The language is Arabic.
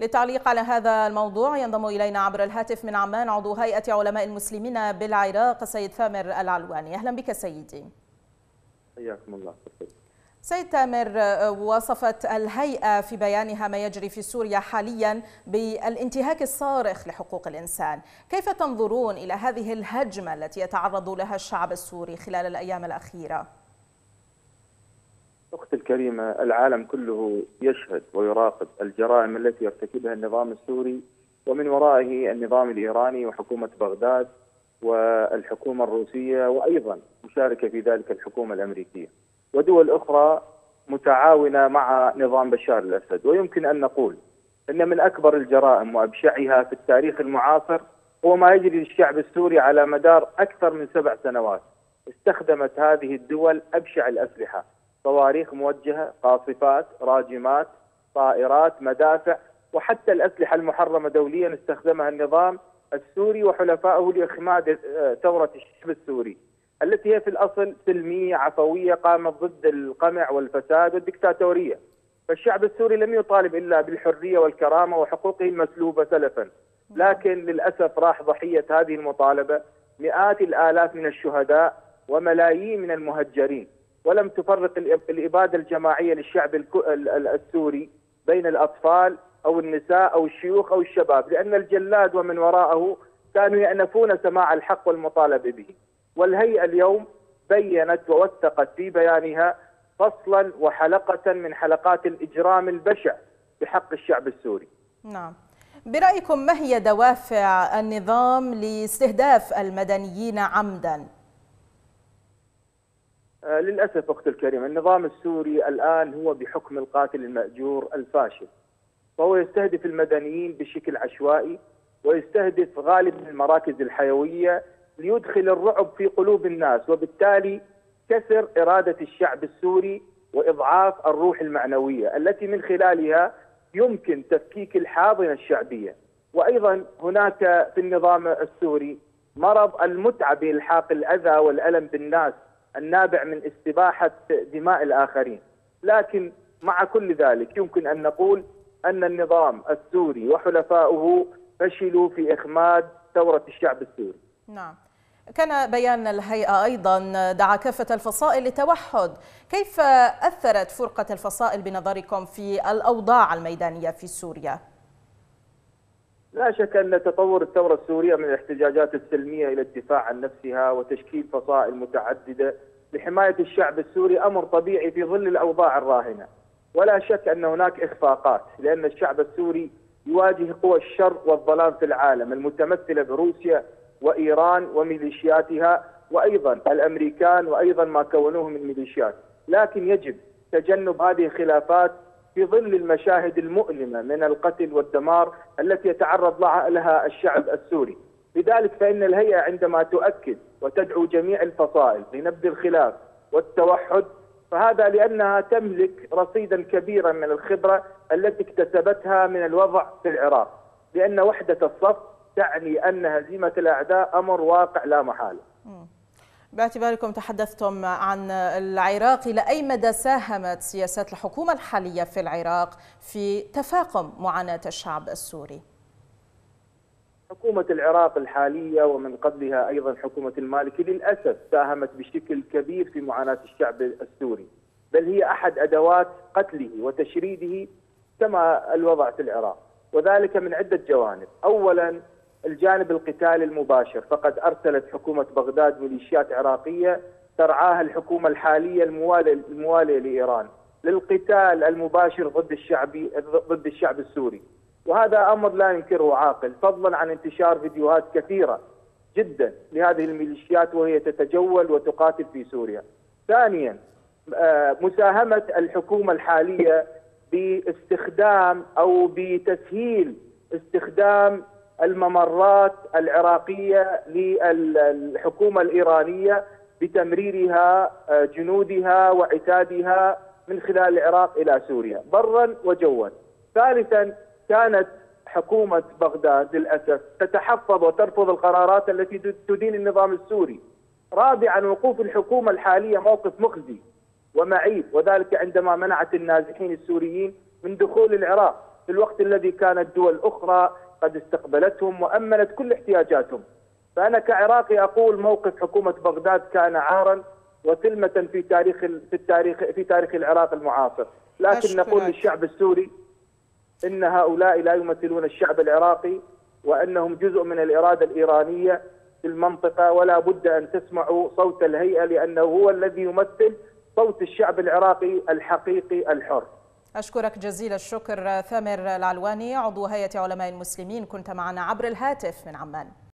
للتعليق على هذا الموضوع ينضم إلينا عبر الهاتف من عمان عضو هيئة علماء المسلمين بالعراق السيد ثامر العلواني. أهلا بك سيدي. حياكم الله. سيد تامر وصفت الهيئة في بيانها ما يجري في سوريا حاليا بالانتهاك الصارخ لحقوق الإنسان. كيف تنظرون إلى هذه الهجمة التي يتعرض لها الشعب السوري خلال الأيام الأخيرة؟ أختي الكريمة العالم كله يشهد ويراقب الجرائم التي يرتكبها النظام السوري ومن ورائه النظام الإيراني وحكومة بغداد والحكومة الروسية وأيضا مشاركة في ذلك الحكومة الأمريكية. ودول أخرى متعاونة مع نظام بشار الأسد. ويمكن أن نقول أن من أكبر الجرائم وأبشعها في التاريخ المعاصر هو ما يجري للشعب السوري على مدار أكثر من سبع سنوات استخدمت هذه الدول أبشع الأسلحة. صواريخ موجهة قاصفات راجمات طائرات مدافع وحتى الأسلحة المحرمة دوليا استخدمها النظام السوري وحلفائه لإخماد ثورة الشعب السوري التي هي في الأصل سلمية عفوية قامت ضد القمع والفساد والدكتاتورية. فالشعب السوري لم يطالب إلا بالحرية والكرامة وحقوقه المسلوبة سلفا. لكن للأسف راح ضحية هذه المطالبة مئات الآلاف من الشهداء وملايين من المهجرين. ولم تفرق الإبادة الجماعية للشعب السوري بين الأطفال أو النساء أو الشيوخ أو الشباب لأن الجلاد ومن وراءه كانوا يأنفون سماع الحق والمطالبة به. والهيئة اليوم بينت ووثقت في بيانها فصلا وحلقة من حلقات الإجرام البشع بحق الشعب السوري. نعم. برأيكم ما هي دوافع النظام لاستهداف المدنيين عمدا؟ آه للأسف أخت الكريمة النظام السوري الآن هو بحكم القاتل المأجور الفاشل. فهو يستهدف المدنيين بشكل عشوائي ويستهدف غالبا المراكز الحيوية ليدخل الرعب في قلوب الناس وبالتالي كسر إرادة الشعب السوري وإضعاف الروح المعنوية التي من خلالها يمكن تفكيك الحاضنة الشعبية. وأيضا هناك في النظام السوري مرض المتعة بإلحاق الأذى والألم بالناس النابع من استباحة دماء الآخرين. لكن مع كل ذلك يمكن أن نقول أن النظام السوري وحلفائه فشلوا في إخماد ثورة الشعب السوري. نعم. كان بيان الهيئة أيضا دعا كافة الفصائل للتوحد كيف أثرت فرقة الفصائل بنظركم في الأوضاع الميدانية في سوريا؟ لا شك أن تطور الثورة السورية من الاحتجاجات السلمية إلى الدفاع عن نفسها وتشكيل فصائل متعددة لحماية الشعب السوري أمر طبيعي في ظل الأوضاع الراهنة. ولا شك أن هناك إخفاقات لأن الشعب السوري يواجه قوى الشر والظلام في العالم المتمثلة بروسيا وإيران وميليشياتها وأيضا الأمريكان وأيضا ما كونوه من ميليشيات. لكن يجب تجنب هذه الخلافات في ظل المشاهد المؤلمة من القتل والدمار التي يتعرض لها الشعب السوري. لذلك فإن الهيئة عندما تؤكد وتدعو جميع الفصائل لنبذ الخلاف والتوحد فهذا لأنها تملك رصيدا كبيرا من الخبرة التي اكتسبتها من الوضع في العراق. لأن وحدة الصف تعني أن هزيمة الأعداء أمر واقع لا محالة. باعتباركم تحدثتم عن العراق إلى أي مدى ساهمت سياسات الحكومة الحالية في العراق في تفاقم معاناة الشعب السوري؟ حكومة العراق الحالية ومن قبلها أيضا حكومة المالكي للأسف ساهمت بشكل كبير في معاناة الشعب السوري بل هي أحد أدوات قتله وتشريده كما الوضع في العراق وذلك من عدة جوانب أولا الجانب القتالي المباشر فقد أرسلت حكومة بغداد ميليشيات عراقية ترعاها الحكومة الحالية الموالية, لإيران للقتال المباشر ضد الشعبي ضد الشعب السوري وهذا أمر لا ينكره عاقل فضلا عن انتشار فيديوهات كثيرة جدا لهذه الميليشيات وهي تتجول وتقاتل في سوريا. ثانيا مساهمة الحكومة الحالية باستخدام أو بتسهيل استخدام الممرات العراقية للحكومة الإيرانية بتمريرها جنودها وعتادها من خلال العراق إلى سوريا برا وجوا. ثالثا كانت حكومة بغداد للأسف تتحفظ وترفض القرارات التي تدين النظام السوري رابعا وقوف الحكومة الحالية موقف مخزي ومعيب وذلك عندما منعت النازحين السوريين من دخول العراق في الوقت الذي كانت دول أخرى قد استقبلتهم وأمنت كل احتياجاتهم فأنا كعراقي أقول موقف حكومة بغداد كان عارا وتلمة في تاريخ في التاريخ في تاريخ العراق المعاصر لكن أشكرك. نقول للشعب السوري إن هؤلاء لا يمثلون الشعب العراقي وأنهم جزء من الإرادة الإيرانية في المنطقة ولا بد أن تسمعوا صوت الهيئة لأنه هو الذي يمثل صوت الشعب العراقي الحقيقي الحر. أشكرك جزيل الشكر ثامر العلواني عضو هيئة علماء المسلمين كنت معنا عبر الهاتف من عمان.